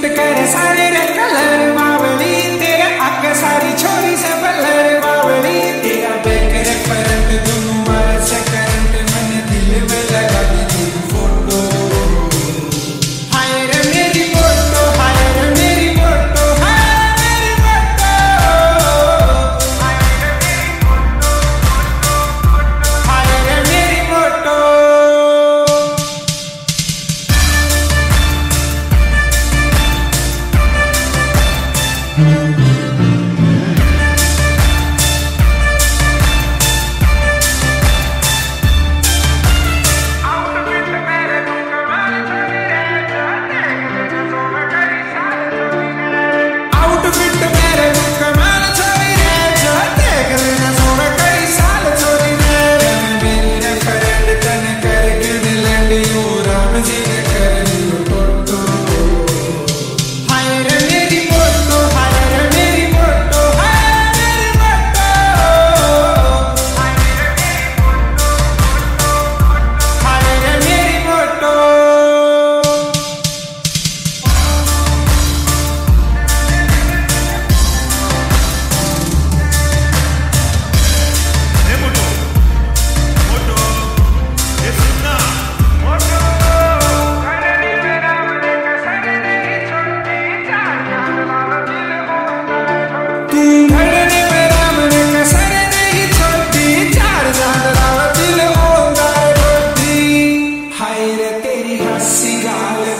te quieres salir.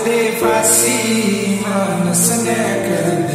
poder vazia, mano, essa década.